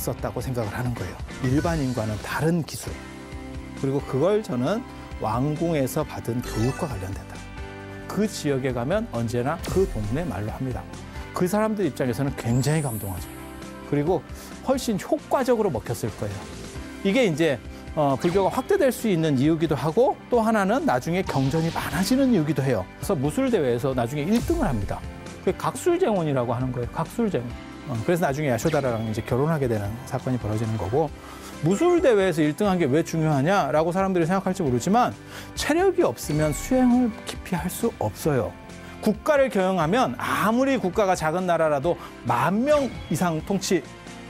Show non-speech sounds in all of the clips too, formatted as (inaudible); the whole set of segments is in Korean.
있었다고 생각을 하는 거예요. 일반인과는 다른 기술. 그리고 그걸 저는 왕궁에서 받은 교육과 관련된다. 그 지역에 가면 언제나 그 동네 말로 합니다. 그 사람들 입장에서는 굉장히 감동하죠. 그리고 훨씬 효과적으로 먹혔을 거예요. 이게 이제 어, 불교가 확대될 수 있는 이유기도 하고 또 하나는 나중에 경전이 많아지는 이유기도 해요. 그래서 무술 대회에서 나중에 1등을 합니다. 그게 각술쟁원이라고 하는 거예요. 각술쟁원. 어, 그래서 나중에 야쇼다라랑 이제 결혼하게 되는 사건이 벌어지는 거고 무술 대회에서 1등한 게 왜 중요하냐라고 사람들이 생각할지 모르지만 체력이 없으면 수행을 깊이 할 수 없어요. 국가를 경영하면 아무리 국가가 작은 나라라도 만 명 이상 통치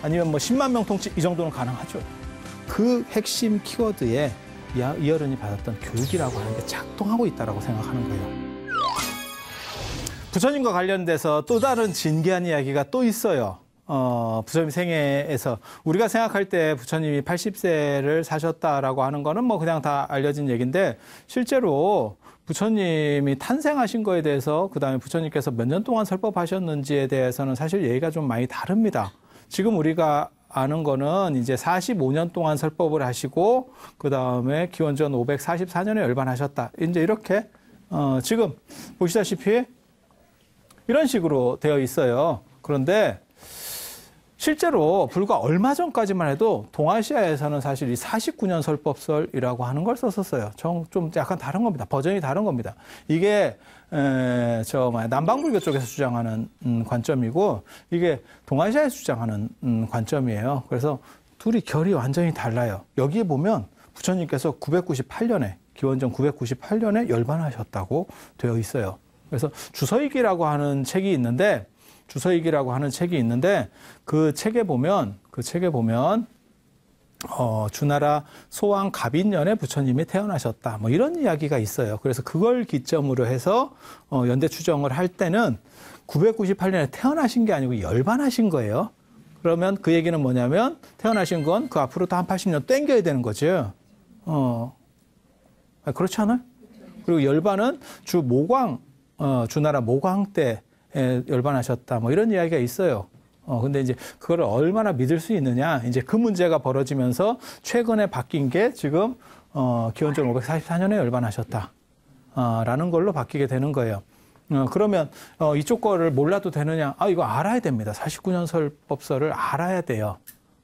아니면 뭐 10만 명 통치 이 정도는 가능하죠. 그 핵심 키워드에 이어른이 받았던 교육이라고 하는 게 작동하고 있다라고 생각하는 거예요. 부처님과 관련돼서 또 다른 진기한 이야기가 또 있어요. 어, 부처님 생애에서 우리가 생각할 때 부처님이 80세를 사셨다라고 하는 거는 뭐 그냥 다 알려진 얘기인데 실제로 부처님이 탄생하신 거에 대해서 그다음에 부처님께서 몇 년 동안 설법하셨는지에 대해서는 사실 얘기가 좀 많이 다릅니다. 지금 우리가 아는 거는 이제 45년 동안 설법을 하시고 그다음에 기원전 544년에 열반하셨다. 이제 이렇게 어, 지금 보시다시피 이런 식으로 되어 있어요. 그런데 실제로 불과 얼마 전까지만 해도 동아시아에서는 사실 이 49년 설법설이라고 하는 걸 썼었어요. 좀, 좀 약간 다른 겁니다. 버전이 다른 겁니다. 이게 에, 저 남방불교 쪽에서 주장하는 음, 관점이고 이게 동아시아에서 주장하는 음, 관점이에요. 그래서 둘이 결이 완전히 달라요. 여기에 보면 부처님께서 998년에 기원전 998년에 열반하셨다고 되어 있어요. 그래서 주서익이라고 하는 책이 있는데 주서익이라고 하는 책이 있는데 그 책에 보면 그 책에 보면 어, 주나라 소왕 갑인년에 부처님이 태어나셨다. 뭐 이런 이야기가 있어요. 그래서 그걸 기점으로 해서 어, 연대 추정을 할 때는 998년에 태어나신 게 아니고 열반하신 거예요. 그러면 그 얘기는 뭐냐면 태어나신 건 그 앞으로 또 한 80년 땡겨야 되는 거죠. 어, 아, 그렇지 않아요? 그리고 열반은 주 모광, 어, 주나라 모광 때 열반하셨다. 뭐 이런 이야기가 있어요. 어, 근데 이제 그걸 얼마나 믿을 수 있느냐. 이제 그 문제가 벌어지면서 최근에 바뀐 게 지금, 어, 기원전 544년에 열반하셨다. 어, 라는 걸로 바뀌게 되는 거예요. 어, 그러면, 어, 이쪽 거를 몰라도 되느냐. 아, 이거 알아야 됩니다. 49년 설 법서를 알아야 돼요.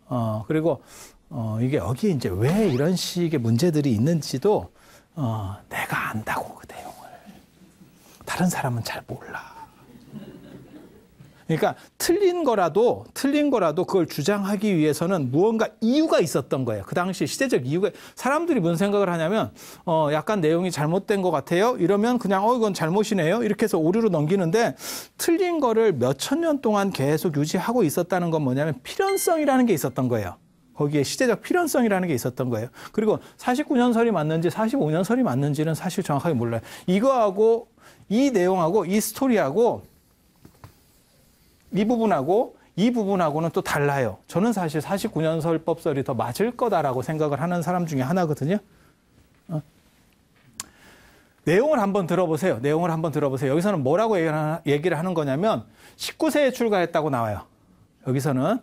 어, 그리고, 어, 이게 여기 이제 왜 이런 식의 문제들이 있는지도, 어, 내가 안다고 그 내용을. 다른 사람은 잘 몰라. 그러니까 틀린 거라도 틀린 거라도 그걸 주장하기 위해서는 무언가 이유가 있었던 거예요. 그 당시 시대적 이유가 사람들이 무슨 생각을 하냐면 어 약간 내용이 잘못된 것 같아요. 이러면 그냥 어 이건 잘못이네요. 이렇게 해서 오류로 넘기는데 틀린 거를 몇 천 년 동안 계속 유지하고 있었다는 건 뭐냐면 필연성이라는 게 있었던 거예요. 거기에 시대적 필연성이라는 게 있었던 거예요. 그리고 49년설이 맞는지 45년설이 맞는지는 사실 정확하게 몰라요. 이거하고 이 내용하고 이 스토리하고 이 부분하고 이 부분하고는 또 달라요. 저는 사실 49년 설법설이 더 맞을 거다라고 생각을 하는 사람 중에 하나거든요. 어. 내용을 한번 들어보세요. 내용을 한번 들어보세요. 여기서는 뭐라고 얘기를 하는 거냐면 19세에 출가했다고 나와요. 여기서는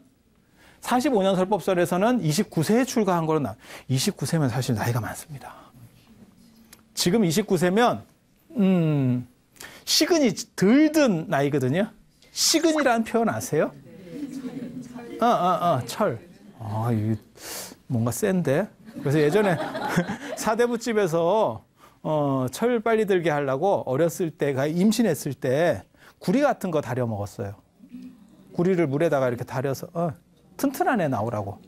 45년 설법설에서는 29세에 출가한 거로 나. 29세면 사실 나이가 많습니다. 지금 29세면 음, 시근이 들든 나이거든요. 시근이라는 표현 아세요? 어, 어, 어, 철. 아, 이 뭔가 센데? 그래서 예전에 (laughs) 사대부집에서 어, 철 빨리 들게 하려고 어렸을 때가 임신했을 때 구리 같은 거 다려 먹었어요. 구리를 물에다가 이렇게 다려서 어, 튼튼한 애 나오라고.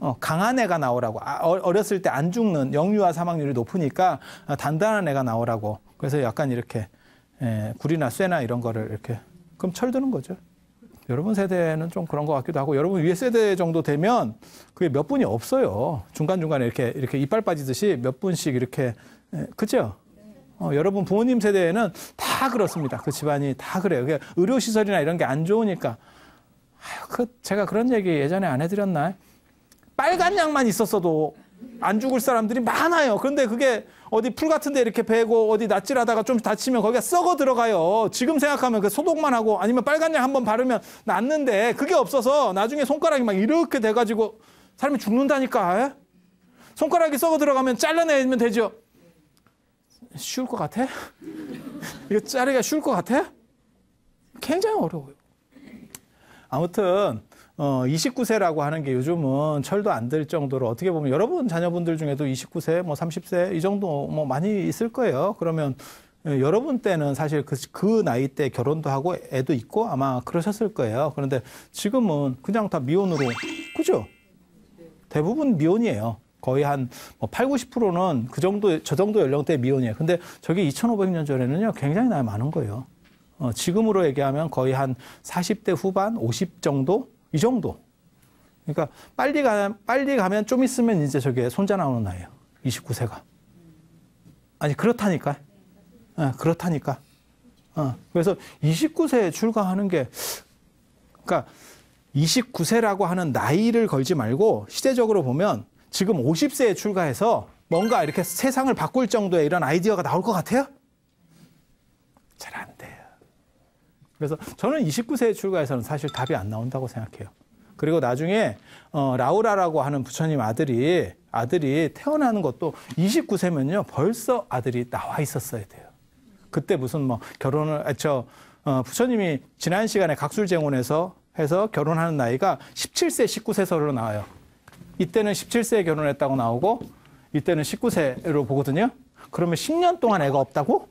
어, 강한 애가 나오라고. 아, 어, 어렸을 때 안 죽는 영유아 사망률이 높으니까 단단한 애가 나오라고. 그래서 약간 이렇게 에, 구리나 쇠나 이런 거를 이렇게 그럼 철드는 거죠. 여러분 세대는 좀 그런 것 같기도 하고 여러분 위에 세대 정도 되면 그게 몇 분이 없어요. 중간 중간에 이렇게 이렇게 이빨 빠지듯이 몇 분씩 이렇게 예, 그죠? 어, 여러분 부모님 세대에는 다 그렇습니다. 그 집안이 다 그래요. 그 의료 시설이나 이런 게 안 좋으니까 아유, 그 제가 그런 얘기 예전에 안 해드렸나? 빨간 약만 있었어도 안 죽을 사람들이 많아요. 그런데 그게 어디 풀 같은 데 이렇게 베고 어디 낯질하다가 좀 다치면 거기가 썩어 들어가요. 지금 생각하면 그 소독만 하고 아니면 빨간 약 한번 바르면 낫는데 그게 없어서 나중에 손가락이 막 이렇게 돼가지고 사람이 죽는다니까. 에? 손가락이 썩어 들어가면 잘라내면 되죠. 쉬울 것 같아? (laughs) 이거 자르기가 쉬울 것 같아? 굉장히 어려워요. 아무튼 어 29세라고 하는 게 요즘은 철도 안 들 정도로 어떻게 보면 여러분 자녀분들 중에도 29세, 뭐 30세 이 정도 뭐 많이 있을 거예요. 그러면 예, 여러분 때는 사실 그, 그 나이 때 결혼도 하고 애도 있고 아마 그러셨을 거예요. 그런데 지금은 그냥 다 미혼으로 그죠? 대부분 미혼이에요. 거의 한뭐 8, 90%는 그 정도 저 정도 연령대 미혼이에요. 근데 저게 2,500년 전에는요. 굉장히 나이 많은 거예요. 어, 지금으로 얘기하면 거의 한 40대 후반, 50 정도 이 정도. 그러니까 빨리 가 빨리 가면 좀 있으면 이제 저게 손자 나오는 나이에요. 29세가. 아니 그렇다니까. 네, 그렇다니까. 어, 그래서 29세에 출가하는 게 그러니까 29세라고 하는 나이를 걸지 말고 시대적으로 보면 지금 50세에 출가해서 뭔가 이렇게 세상을 바꿀 정도의 이런 아이디어가 나올 것 같아요? 잘 안. 그래서 저는 29세에 출가해서는 사실 답이 안 나온다고 생각해요. 그리고 나중에 어, 라우라라고 하는 부처님 아들이 아들이 태어나는 것도 29세면요 벌써 아들이 나와 있었어야 돼요. 그때 무슨 뭐 결혼을 아, 저 어, 부처님이 지난 시간에 각술쟁원에서 해서 결혼하는 나이가 17세, 19세서로 나와요. 이때는 17세에 결혼했다고 나오고 이때는 19세로 보거든요. 그러면 10년 동안 애가 없다고?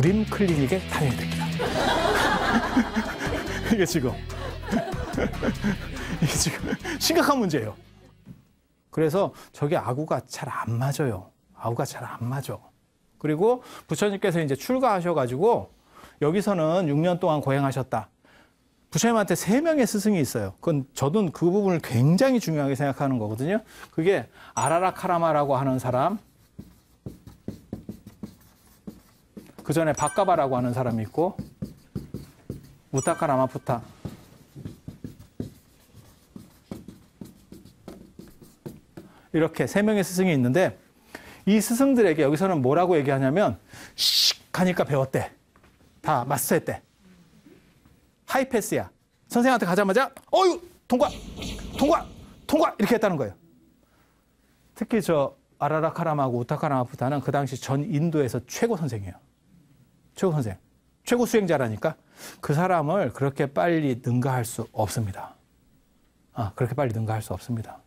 불임 클리닉에 다녀야 됩니다. (laughs) 이게 지금 (laughs) 이게 지금 심각한 문제예요. 그래서 저게 아구가 잘 안 맞아요. 아구가 잘 안 맞아. 그리고 부처님께서 이제 출가하셔가지고 여기서는 6년 동안 고행하셨다. 부처님한테 세 명의 스승이 있어요. 그건 저도 그 부분을 굉장히 중요하게 생각하는 거거든요. 그게 아라라 카라마라고 하는 사람, 그 전에 바까바라고 하는 사람이 있고, 우타카 라마푸타. 이렇게 세 명의 스승이 있는데, 이 스승들에게 여기서는 뭐라고 얘기하냐면, 씩 하니까 배웠대. 다 마스터했대. 하이패스야. 선생한테 가자마자 어유 통과, 통과, 통과 이렇게 했다는 거예요. 특히 저 아라라카람하고 우타카라마푸타는 그 당시 전 인도에서 최고 선생이에요. 최고 선생, 최고 수행자라니까 그 사람을 그렇게 빨리 능가할 수 없습니다. 아, 그렇게 빨리 능가할 수 없습니다.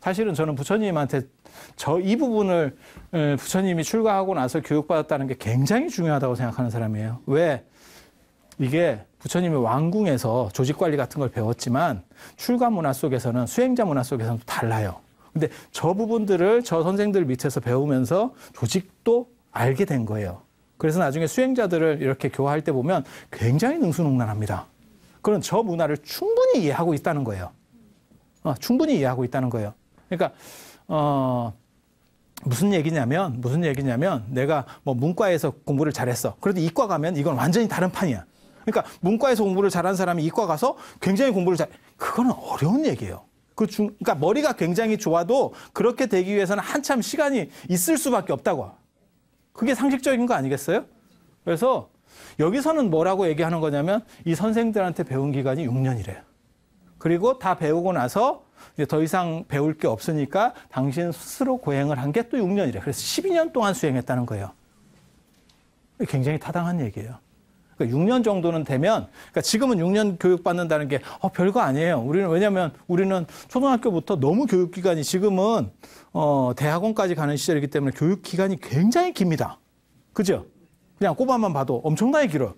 사실은 저는 부처님한테 저 이 부분을 부처님이 출가하고 나서 교육받았다는 게 굉장히 중요하다고 생각하는 사람이에요. 왜? 이게 부처님이 왕궁에서 조직 관리 같은 걸 배웠지만 출가 문화 속에서는 수행자 문화 속에서는 달라요. 근데 저 부분들을 저 선생들 밑에서 배우면서 조직도 알게 된 거예요. 그래서 나중에 수행자들을 이렇게 교화할 때 보면 굉장히 능수능란합니다. 그런 저 문화를 충분히 이해하고 있다는 거예요. 어, 충분히 이해하고 있다는 거예요. 그러니까 어, 무슨 얘기냐면 무슨 얘기냐면 내가 뭐 문과에서 공부를 잘했어. 그래도 이과 가면 이건 완전히 다른 판이야. 그러니까 문과에서 공부를 잘한 사람이 이과 가서 굉장히 공부를 잘 그거는 어려운 얘기예요. 그 중, 그러니까 머리가 굉장히 좋아도 그렇게 되기 위해서는 한참 시간이 있을 수밖에 없다고. 그게 상식적인 거 아니겠어요? 그래서 여기서는 뭐라고 얘기하는 거냐면 이 선생들한테 배운 기간이 6년이래요. 그리고 다 배우고 나서 이제 더 이상 배울 게 없으니까 당신 스스로 고행을 한 게 또 6년이래. 그래서 12년 동안 수행했다는 거예요. 굉장히 타당한 얘기예요. 그러니까 6년 정도는 되면, 그러니까 지금은 6년 교육 받는다는 게, 어, 별거 아니에요. 우리는, 왜냐면 우리는 초등학교부터 너무 교육 기간이 지금은, 어, 대학원까지 가는 시절이기 때문에 교육 기간이 굉장히 깁니다. 그죠? 그냥 꼬바만 봐도 엄청나게 길어요.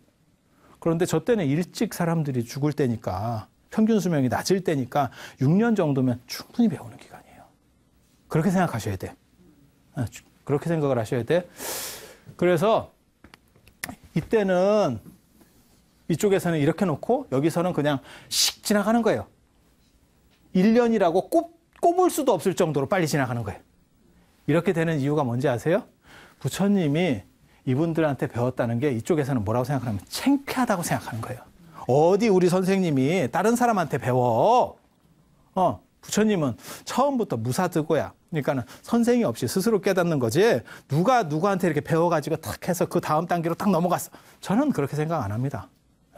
그런데 저 때는 일찍 사람들이 죽을 때니까, 평균 수명이 낮을 때니까 6년 정도면 충분히 배우는 기간이에요. 그렇게 생각하셔야 돼. 아, 그렇게 생각을 하셔야 돼. 그래서 이때는 이쪽에서는 이렇게 놓고 여기서는 그냥 씩 지나가는 거예요. 1년이라고 꼽, 꼽을 수도 없을 정도로 빨리 지나가는 거예요. 이렇게 되는 이유가 뭔지 아세요? 부처님이 이분들한테 배웠다는 게 이쪽에서는 뭐라고 생각하냐면 창피하다고 생각하는 거예요. 어디 우리 선생님이 다른 사람한테 배워. 어, 부처님은 처음부터 무사드고야. 그러니까는 선생이 없이 스스로 깨닫는 거지. 누가 누구한테 이렇게 배워가지고 탁 해서 그 다음 단계로 딱 넘어갔어. 저는 그렇게 생각 안 합니다.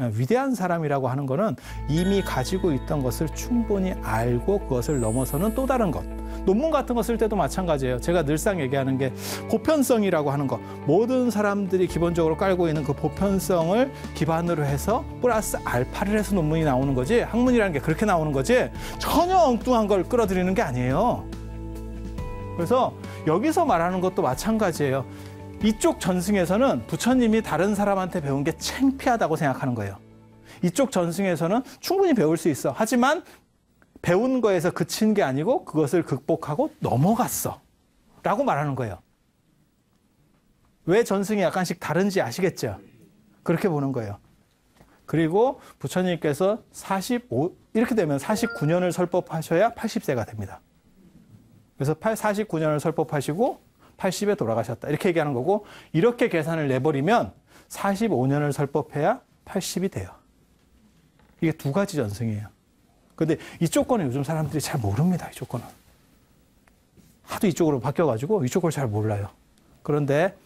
예, 위대한 사람이라고 하는 거는 이미 가지고 있던 것을 충분히 알고 그것을 넘어서는 또 다른 것. 논문 같은 거 쓸 때도 마찬가지예요. 제가 늘상 얘기하는 게 보편성이라고 하는 거. 모든 사람들이 기본적으로 깔고 있는 그 보편성을 기반으로 해서 플러스 알파를 해서 논문이 나오는 거지. 학문이라는 게 그렇게 나오는 거지. 전혀 엉뚱한 걸 끌어들이는 게 아니에요. 그래서 여기서 말하는 것도 마찬가지예요. 이쪽 전승에서는 부처님이 다른 사람한테 배운 게 창피하다고 생각하는 거예요. 이쪽 전승에서는 충분히 배울 수 있어. 하지만 배운 거에서 그친 게 아니고 그것을 극복하고 넘어갔어. 라고 말하는 거예요. 왜 전승이 약간씩 다른지 아시겠죠? 그렇게 보는 거예요. 그리고 부처님께서 45, 이렇게 되면 49년을 설법하셔야 80세가 됩니다. 그래서 49년을 설법하시고 80에 돌아가셨다. 이렇게 얘기하는 거고 이렇게 계산을 내버리면 45년을 설법해야 80이 돼요. 이게 두 가지 전승이에요. 근데 이쪽 거는 요즘 사람들이 잘 모릅니다. 이쪽 거는. 하도 이쪽으로 바뀌어가지고 이쪽 걸잘 몰라요. 그런데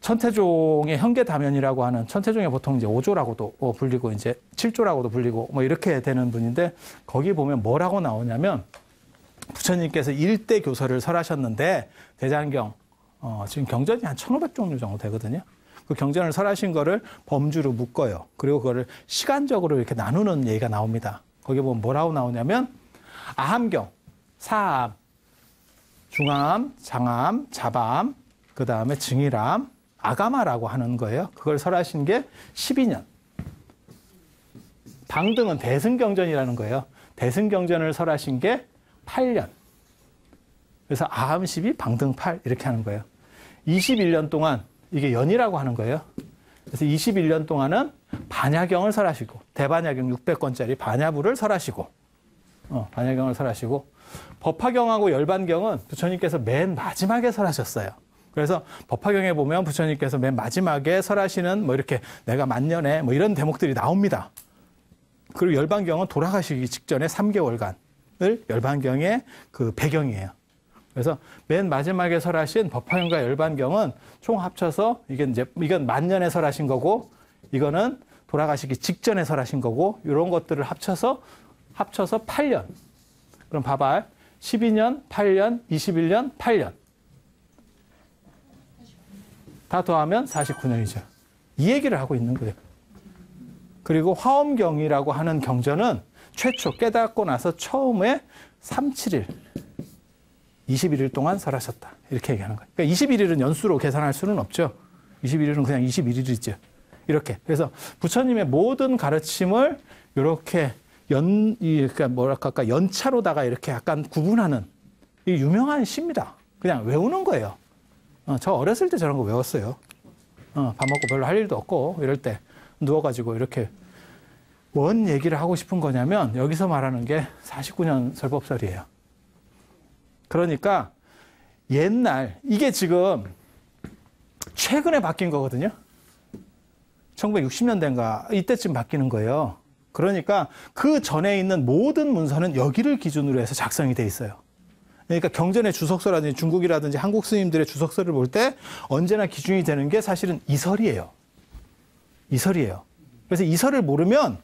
천태종의 현계다면이라고 하는 천태종의 보통 이제 5조라고도 불리고 이제 7조라고도 불리고 뭐 이렇게 되는 분인데 거기 보면 뭐라고 나오냐면 부처님께서 일대 교서를 설하셨는데 대장경 어, 지금 경전이 한 1,500종류 정도 되거든요. 그 경전을 설하신 거를 범주로 묶어요. 그리고 그거를 시간적으로 이렇게 나누는 얘기가 나옵니다. 거기 보면 뭐라고 나오냐면 아함경, 사암, 중암, 장암, 자밤, 그 다음에 증일암, 아가마라고 하는 거예요. 그걸 설하신 게 12년. 방등은 대승경전이라는 거예요. 대승경전을 설하신 게 8년. 그래서 아함 12, 방등 8 이렇게 하는 거예요. 21년 동안 이게 연이라고 하는 거예요. 그래서 21년 동안은 반야경을 설하시고 대반야경 600권짜리 반야부를 설하시고 어, 반야경을 설하시고 법화경하고 열반경은 부처님께서 맨 마지막에 설하셨어요. 그래서 법화경에 보면 부처님께서 맨 마지막에 설하시는 뭐 이렇게 내가 만년에 뭐 이런 대목들이 나옵니다. 그리고 열반경은 돌아가시기 직전에 3개월간 을 열반경의 그 배경이에요. 그래서 맨 마지막에 설하신 법화경과 열반경은 총 합쳐서 이게 이제 이건 만년에 설하신 거고 이거는 돌아가시기 직전에 설하신 거고 이런 것들을 합쳐서 합쳐서 8년. 그럼 봐봐. 12년, 8년, 21년, 8년. 다 더하면 49년이죠. 이 얘기를 하고 있는 거예요. 그리고 화엄경이라고 하는 경전은 최초 깨닫고 나서 처음에 3, 7일 21일 동안 설하셨다. 이렇게 얘기하는 거예요. 그러니까 21일은 연수로 계산할 수는 없죠. 21일은 그냥 21일이죠. 이렇게. 그래서 부처님의 모든 가르침을 이렇게 연, 이, 그러니까 뭐랄까, 연차로다가 이렇게 약간 구분하는 이 유명한 시입니다. 그냥 외우는 거예요. 어, 저 어렸을 때 저런 거 외웠어요. 어, 밥 먹고 별로 할 일도 없고 이럴 때 누워가지고 이렇게 뭔 얘기를 하고 싶은 거냐면 여기서 말하는 게 49년 설법설이에요. 그러니까 옛날 이게 지금 최근에 바뀐 거거든요. 1960년대인가 이때쯤 바뀌는 거예요. 그러니까 그 전에 있는 모든 문서는 여기를 기준으로 해서 작성이 돼 있어요. 그러니까 경전의 주석서라든지 중국이라든지 한국 스님들의 주석서를 볼 때 언제나 기준이 되는 게 사실은 이설이에요. 이설이에요. 그래서 이설을 모르면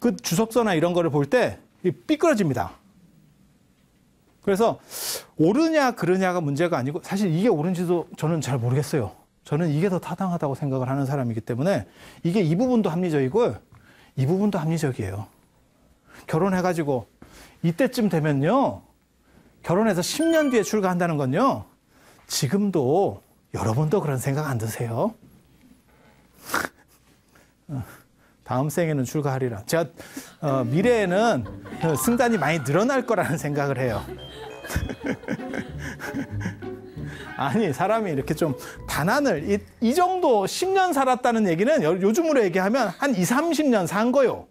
그 주석서나 이런 거를 볼 때 삐끄러집니다. 그래서 옳으냐 그르냐가 문제가 아니고 사실 이게 옳은지도 저는 잘 모르겠어요. 저는 이게 더 타당하다고 생각을 하는 사람이기 때문에 이게 이 부분도 합리적이고 이 부분도 합리적이에요. 결혼해가지고 이때쯤 되면요. 결혼해서 10년 뒤에 출가한다는 건요. 지금도 여러분도 그런 생각 안 드세요? (laughs) 어, 다음 생에는 출가하리라. 제가 어, 미래에는 승단이 많이 늘어날 거라는 생각을 해요. (laughs) 아니 사람이 이렇게 좀 단안을 이, 이, 정도 10년 살았다는 얘기는 요즘으로 얘기하면 한 2, 30년 산 거요.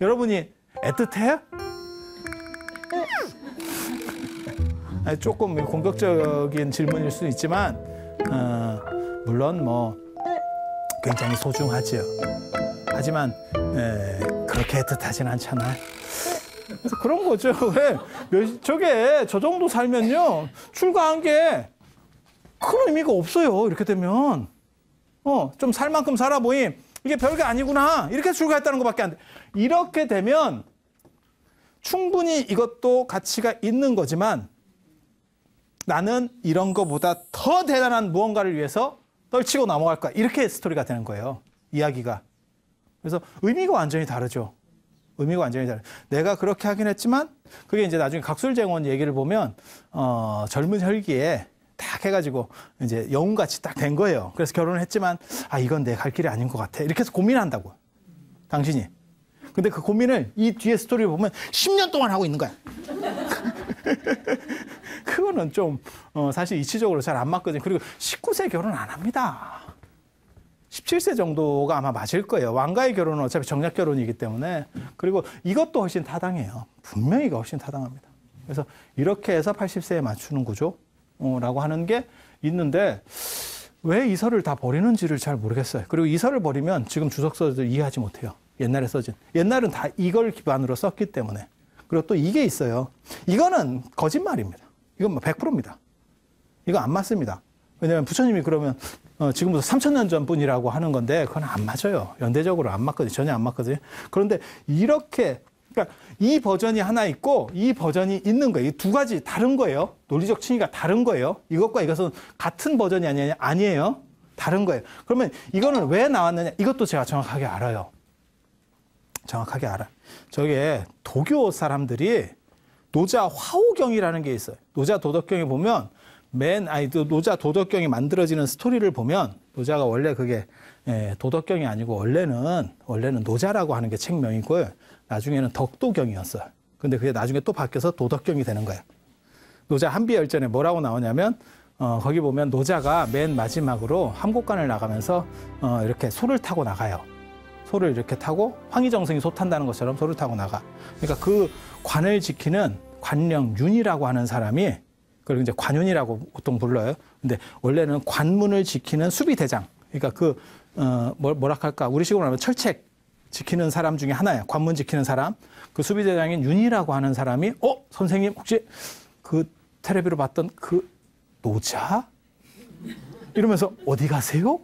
여러분이 애틋해요? 아니, 조금 공격적인 질문일 수 있지만 어, 물론 뭐 굉장히 소중하죠. 하지만 에, 그렇게 애틋하진. 그래서 그런 거죠. (laughs) 왜? 몇, 저게 저 정도 살면요. 출가한 게 큰 의미가 없어요. 이렇게 되면. 어, 좀 살 만큼 살아보임. 이게 별게 아니구나. 이렇게 출가했다는 것밖에 안 돼. 이렇게 되면 충분히 이것도 가치가 있는 거지만 나는 이런 거보다 더 대단한 무언가를 위해서 떨치고 넘어갈까. 이렇게 스토리가 되는 거예요. 이야기가. 그래서 의미가 완전히 다르죠. 의미가 완전히 다르. 내가 그렇게 하긴 했지만 그게 이제 나중에 각술쟁원 얘기를 보면 어, 젊은 혈기에 딱 해가지고 이제 영웅같이 딱 된 거예요. 그래서 결혼을 했지만 아 이건 내 갈 길이 아닌 것 같아. 이렇게 해서 고민한다고. 당신이. 근데 그 고민을 이 뒤에 스토리를 보면 10년 동안 하고 있는 거야. (laughs) 그거는 좀 어, 사실 이치적으로 잘 안 맞거든요. 그리고 19세 결혼 안 합니다. 17세 정도가 아마 맞을 거예요. 왕가의 결혼은 어차피 정략 결혼이기 때문에. 그리고 이것도 훨씬 타당해요. 분명히가 훨씬 타당합니다. 그래서 이렇게 해서 80세에 맞추는 구조라고 하는 게 있는데 왜 이설을 다 버리는지를 잘 모르겠어요. 그리고 이설을 버리면 지금 주석서들 이해하지 못해요. 옛날에 써진. 옛날은 다 이걸 기반으로 썼기 때문에. 그리고 또 이게 있어요. 이거는 거짓말입니다. 이건 뭐 100%입니다. 이거 안 맞습니다. 왜냐하면 부처님이 그러면 어, 지금부터 3천 년 전뿐이라고 하는 건데 그건 안 맞아요. 연대적으로 안 맞거든요. 전혀 안 맞거든요. 그런데 이렇게 그러니까 이 버전이 하나 있고 이 버전이 있는 거예요. 이 두 가지 다른 거예요. 논리적 층위가 다른 거예요. 이것과 이것은 같은 버전이 아니냐 아니에요. 다른 거예요. 그러면 이거는 왜 나왔느냐? 이것도 제가 정확하게 알아요. 정확하게 알아. 저게 도교 사람들이 노자 화호경이라는 게 있어요. 노자 도덕경에 보면 맨 아니 노자 도덕경이 만들어지는 스토리를 보면 노자가 원래 그게 예, 도덕경이 아니고 원래는 원래는 노자라고 하는 게 책명이고요. 나중에는 덕도경이었어요. 근데 그게 나중에 또 바뀌어서 도덕경이 되는 거예요. 노자 한비 열전에 뭐라고 나오냐면 어, 거기 보면 노자가 맨 마지막으로 함곡관을 나가면서 어, 이렇게 소를 타고 나가요. 소를 이렇게 타고 황희정승이 소 탄다는 것처럼 소를 타고 나가. 그러니까 그 관을 지키는 관령 윤이라고 하는 사람이 그걸 이제 관윤이라고 보통 불러요. 근데 원래는 관문을 지키는 수비대장. 그러니까 그, 어, 뭐라 할까. 우리 식으로 하면 철책 지키는 사람 중에 하나예요. 관문 지키는 사람. 그 수비대장인 윤이라고 하는 사람이, 어? 선생님, 혹시 그 테레비로 봤던 그 노자? 이러면서 어디 가세요?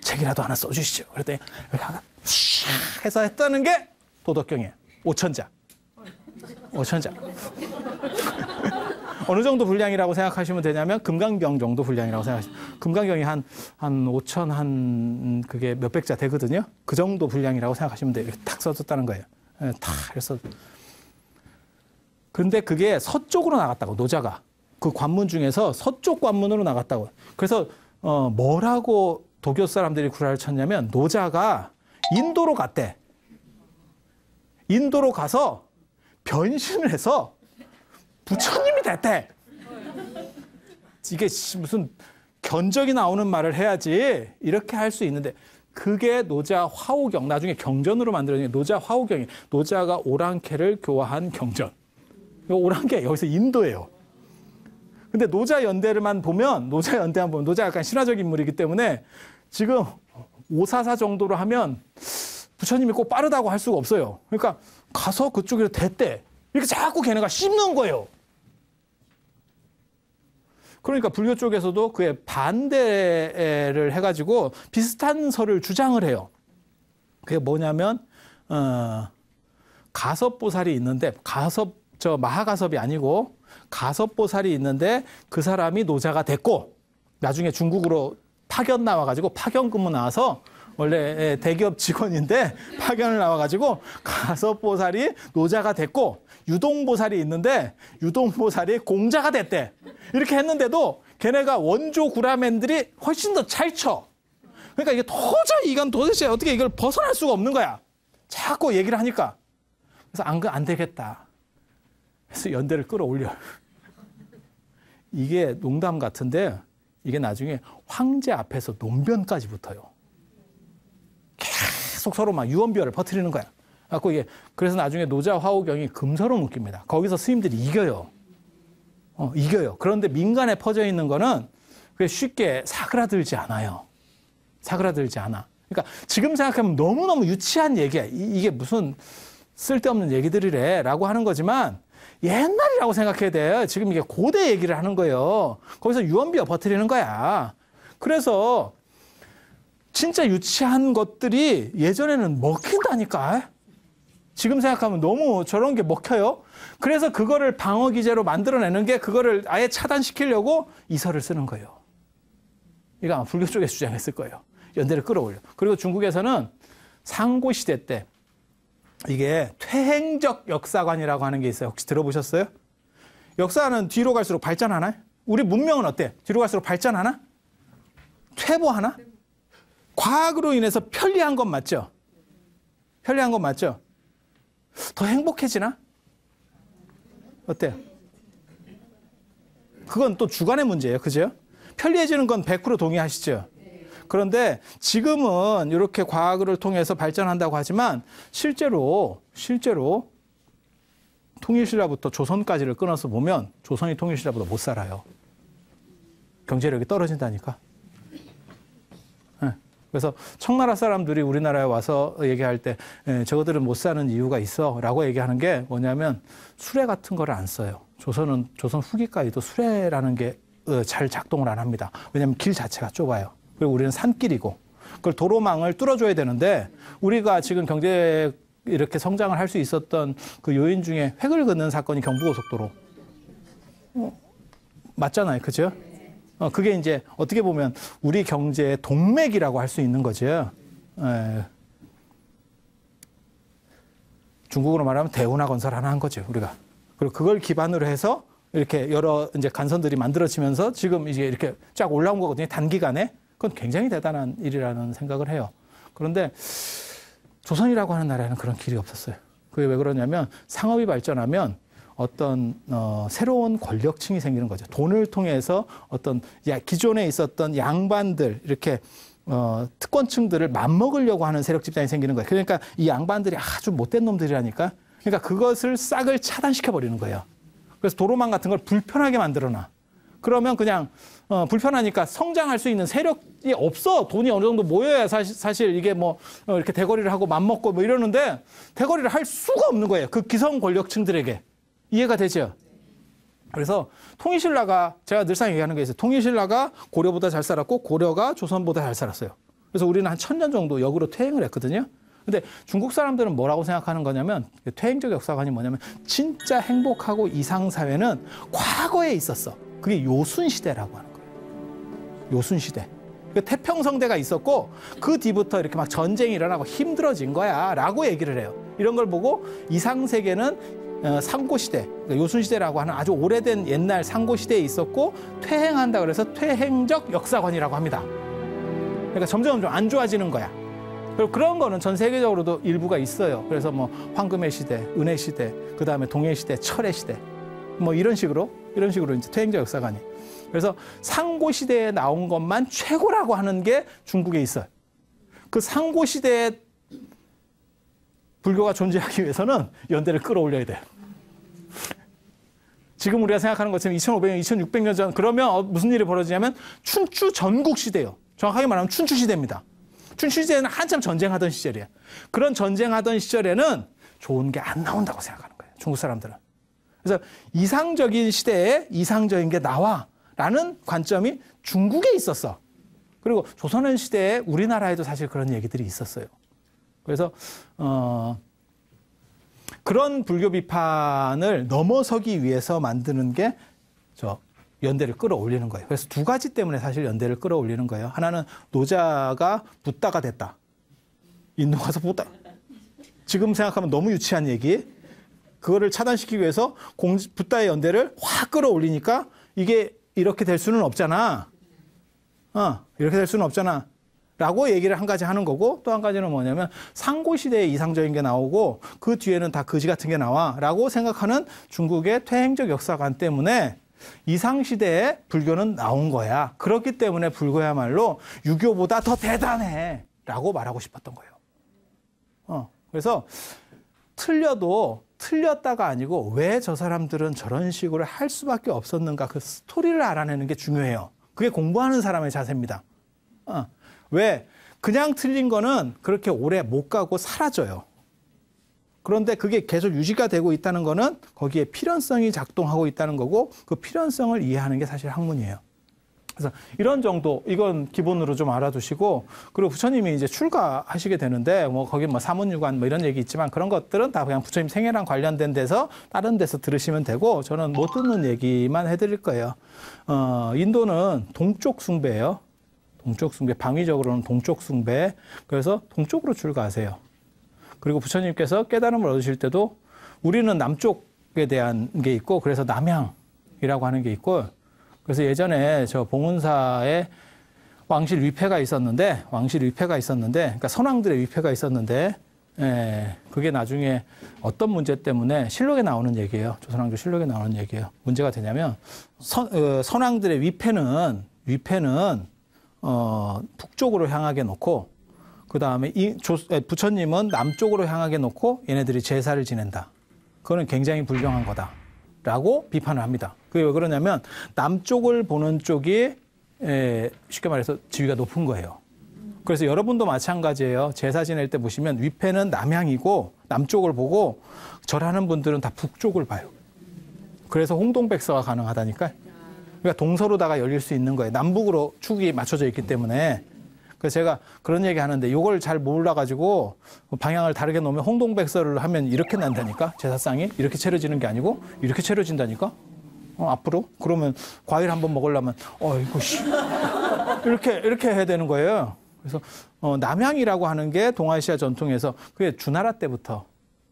책이라도 하나 써주시죠. 그랬더니 하나 샥 해서 했다는 게 도덕경이에요. 오천자. 오천자. 어느 정도 분량이라고 생각하시면 되냐면 금강경 정도 분량이라고 생각하시면 금강경이 한, 한 5천 한 그게 몇백 자 되거든요. 그 정도 분량이라고 생각하시면 돼요. 탁 써줬다는 거예요. 예, 탁 해서. 근데 그게 서쪽으로 나갔다고, 노자가. 그 관문 중에서 서쪽 관문으로 나갔다고. 그래서, 어, 뭐라고 도교 사람들이 구라를 쳤냐면 노자가 인도로 갔대. 인도로 가서 변신을 해서 부처님이 됐대. 이게 무슨 견적이 나오는 말을 해야지 이렇게 할 수 있는데 그게 노자 화호경 나중에 경전으로 만들어진 노자 화호경이 노자가 오랑캐를 교화한 경전. 오랑캐 여기서 인도예요. 근데 노자 연대를만 보면 노자 연대만 보면 노자 약간 신화적 인물이기 때문에 지금 오사사 정도로 하면 부처님이 꼭 빠르다고 할 수가 없어요. 그러니까 가서 그쪽으로 됐대. 이렇게 자꾸 걔네가 씹는 거예요. 그러니까 불교 쪽에서도 그에 반대를 해가지고 비슷한 설을 주장을 해요. 그게 뭐냐면 어, 가섭보살이 있는데 가섭 저 마하가섭이 아니고 가섭보살이 있는데 그 사람이 노자가 됐고 나중에 중국으로 파견 나와가지고 파견 근무 나와서 원래 대기업 직원인데 (laughs) 파견을 나와가지고 가섭보살이 노자가 됐고 유동보살이 있는데 유동보살이 공자가 됐대. 이렇게 했는데도 걔네가 원조 구라맨들이 훨씬 더잘 쳐. 그러니까 이게 도저히 이건 도대체 어떻게 이걸 벗어날 수가 없는 거야. 자꾸 얘기를 하니까. 그래서 안, 안 되겠다. 그래서 연대를 끌어올려. 이게 농담 같은데 이게 나중에 황제 앞에서 논변까지 붙어요. 계속 서로 막 유언비어를 퍼뜨리는 거야. 그래서 나중에 노자 화호경이 금서로 묶입니다. 거기서 스님들이 이겨요. 어, 이겨요. 그런데 민간에 퍼져 있는 거는 쉽게 사그라들지 않아요. 사그라들지 않아. 그러니까 지금 생각하면 너무너무 유치한 얘기야. 이, 게 무슨 쓸데없는 얘기들이래 라고 하는 거지만 옛날이라고 생각해야 돼. 지금 이게 고대 얘기를 하는 거예요. 거기서 유언비어 버티는 거야. 그래서 진짜 유치한 것들이 예전에는 먹힌다니까. 지금 생각하면 너무 저런 게 먹혀요. 그래서 그거를 방어 기제로 만들어내는 게 그거를 아예 차단시키려고 이설을 쓰는 거예요. 이거 아마 불교 쪽에 주장했을 거예요. 연대를 끌어올려. 그리고 중국에서는 상고 시대 때 이게 퇴행적 역사관이라고 하는 게 있어요. 혹시 들어보셨어요? 역사는 뒤로 갈수록 발전하나요? 우리 문명은 어때? 뒤로 갈수록 발전하나? 퇴보하나? 과학으로 인해서 편리한 건 맞죠? 편리한 건 맞죠? 더 행복해지나? 어때요? 그건 또 주관의 문제예요. 그죠? 편리해지는 건 100% 동의하시죠? 그런데 지금은 이렇게 과학을 통해서 발전한다고 하지만 실제로 실제로 통일신라부터 조선까지를 끊어서 보면 조선이 통일신라보다 못 살아요. 경제력이 떨어진다니까. 네. 그래서 청나라 사람들이 우리나라에 와서 얘기할 때 예, 저거들은 못 사는 이유가 있어라고 얘기하는 게 뭐냐면 수레 같은 거를 안 써요. 조선은 조선 후기까지도 수레라는 게 잘 작동을 안 합니다. 왜냐하면 길 자체가 좁아요. 그리고 우리는 산길이고 그걸 도로망을 뚫어줘야 되는데 우리가 지금 경제 이렇게 성장을 할 수 있었던 그 요인 중에 획을 긋는 사건이 경부고속도로 어, 맞잖아요, 그죠? 어, 그게 이제 어떻게 보면 우리 경제의 동맥이라고 할 수 있는 거죠. 에. 중국으로 말하면 대운하 건설 하나 한 거죠, 우리가. 그리고 그걸 기반으로 해서 이렇게 여러 이제 간선들이 만들어지면서 지금 이제 이렇게 쫙 올라온 거거든요. 단기간에. 그건 굉장히 대단한 일이라는 생각을 해요. 그런데 조선이라고 하는 나라에는 그런 길이 없었어요. 그게 왜 그러냐면 상업이 발전하면 어떤 어, 새로운 권력층이 생기는 거죠. 돈을 통해서 어떤 야, 기존에 있었던 양반들 이렇게 어, 특권층들을 맞먹으려고 하는 세력 집단이 생기는 거예요. 그러니까 이 양반들이 아주 못된 놈들이라니까. 그러니까 그것을 싹을 차단시켜 버리는 거예요. 그래서 도로망 같은 걸 불편하게 만들어놔. 그러면 그냥 어, 불편하니까 성장할 수 있는 세력이 없어. 돈이 어느 정도 모여야 사실, 사실 이게 뭐 어, 이렇게 대거리를 하고 맘먹고 뭐 이러는데 대거리를 할 수가 없는 거예요. 그 기성 권력층들에게. 이해가 되죠? 그래서 통일신라가 제가 늘상 얘기하는 게 있어요. 통일신라가 고려보다 잘 살았고 고려가 조선보다 잘 살았어요. 그래서 우리는 한 천 년 정도 역으로 퇴행을 했거든요. 근데 중국 사람들은 뭐라고 생각하는 거냐면 퇴행적 역사관이 뭐냐면 진짜 행복하고 이상 사회는 과거에 있었어. 그게 요순 시대라고 하는 거예요. 요순 시대. 그 태평성대가 있었고 그 뒤부터 이렇게 막 전쟁이 일어나고 힘들어진 거야라고 얘기를 해요. 이런 걸 보고 이상 세계는 어, 상고 시대, 그러니까 요순 시대라고 하는 아주 오래된 옛날 상고 시대에 있었고 퇴행한다 그래서 퇴행적 역사관이라고 합니다. 그러니까 점점 좀 안 좋아지는 거야. 그리고 그런 거는 전 세계적으로도 일부가 있어요. 그래서 뭐 황금의 시대, 은혜 시대, 그 다음에 동해 시대, 철의 시대, 뭐 이런 식으로 이런 식으로 이제 퇴행적 역사관이. 그래서 상고 시대에 나온 것만 최고라고 하는 게 중국에 있어요. 그 상고 시대에 불교가 존재하기 위해서는 연대를 끌어올려야 돼요. 지금 우리가 생각하는 것처럼 2500년, 2600년 전 그러면 어, 무슨 일이 벌어지냐면 춘추 전국 시대요. 정확하게 말하면 춘추 시대입니다. 춘추 시대는 한참 전쟁하던 시절이에요. 그런 전쟁하던 시절에는 좋은 게 안 나온다고 생각하는 거예요. 중국 사람들은. 그래서 이상적인 시대에 이상적인 게 나와라는 관점이 중국에 있었어. 그리고 조선은 시대에 우리나라에도 사실 그런 얘기들이 있었어요. 그래서 어 그런 불교 비판을 넘어서기 위해서 만드는 게 저 연대를 끌어올리는 거예요. 그래서 두 가지 때문에 사실 연대를 끌어올리는 거예요. 하나는 노자가 붓다가 됐다. 인도 가서 붓다. 지금 생각하면 너무 유치한 얘기. 그거를 차단시키기 위해서 공, 붓다의 연대를 확 끌어올리니까 이게 이렇게 될 수는 없잖아. 어, 이렇게 될 수는 없잖아. 라고 얘기를 한 가지 하는 거고 또 한 가지는 뭐냐면 상고시대에 이상적인 게 나오고 그 뒤에는 다 거지 같은 게 나와 라고 생각하는 중국의 퇴행적 역사관 때문에 이상시대에 불교는 나온 거야. 그렇기 때문에 불교야말로 유교보다 더 대단해 라고 말하고 싶었던 거예요. 어, 그래서 틀려도 틀렸다가 아니고 왜 저 사람들은 저런 식으로 할 수밖에 없었는가 그 스토리를 알아내는 게 중요해요. 그게 공부하는 사람의 자세입니다. 어. 왜? 그냥 틀린 거는 그렇게 오래 못 가고 사라져요. 그런데 그게 계속 유지가 되고 있다는 거는 거기에 필연성이 작동하고 있다는 거고 그 필연성을 이해하는 게 사실 학문이에요. 그래서 이런 정도 이건 기본으로 좀 알아두시고 그리고 부처님이 이제 출가하시게 되는데 뭐 거기 뭐 사문유관 뭐 이런 얘기 있지만 그런 것들은 다 그냥 부처님 생애랑 관련된 데서 다른 데서 들으시면 되고 저는 못 듣는 얘기만 해드릴 거예요. 어 인도는 동쪽 숭배예요. 동쪽 숭배 방위적으로는 동쪽 숭배 그래서 동쪽으로 출가하세요. 그리고 부처님께서 깨달음을 얻으실 때도 우리는 남쪽에 대한 게 있고 그래서 남향이라고 하는 게 있고 그래서 예전에 저 봉은사에 왕실 위패가 있었는데 왕실 위패가 있었는데 그러니까 선왕들의 위패가 있었는데 예, 그게 나중에 어떤 문제 때문에 실록에 나오는 얘기예요. 조선왕조 실록에 나오는 얘기예요. 문제가 되냐면 선, 어, 선왕들의 위패는 위패는 어, 북쪽으로 향하게 놓고 그 다음에 부처님은 남쪽으로 향하게 놓고 얘네들이 제사를 지낸다. 그거는 굉장히 불경한 거다. 라고 비판을 합니다. 그게 왜 그러냐면 남쪽을 보는 쪽이 에, 쉽게 말해서 지위가 높은 거예요. 그래서 여러분도 마찬가지예요. 제사 지낼 때 보시면 위패는 남향이고 남쪽을 보고 절하는 분들은 다 북쪽을 봐요. 그래서 홍동 백서가 가능하다니까. 그러니까 동서로다가 열릴 수 있는 거예요. 남북으로 축이 맞춰져 있기 때문에. 그래서 제가 그런 얘기 하는데 이걸 잘 몰라가지고 방향을 다르게 놓으면 홍동백서를 하면 이렇게 난다니까 제사상이 이렇게 차려지는 게 아니고 이렇게 차려진다니까 어, 앞으로 그러면 과일 한번 먹으려면 어 이거 씨 이렇게 이렇게 해야 되는 거예요. 그래서 어, 남향이라고 하는 게 동아시아 전통에서 그게 주나라 때부터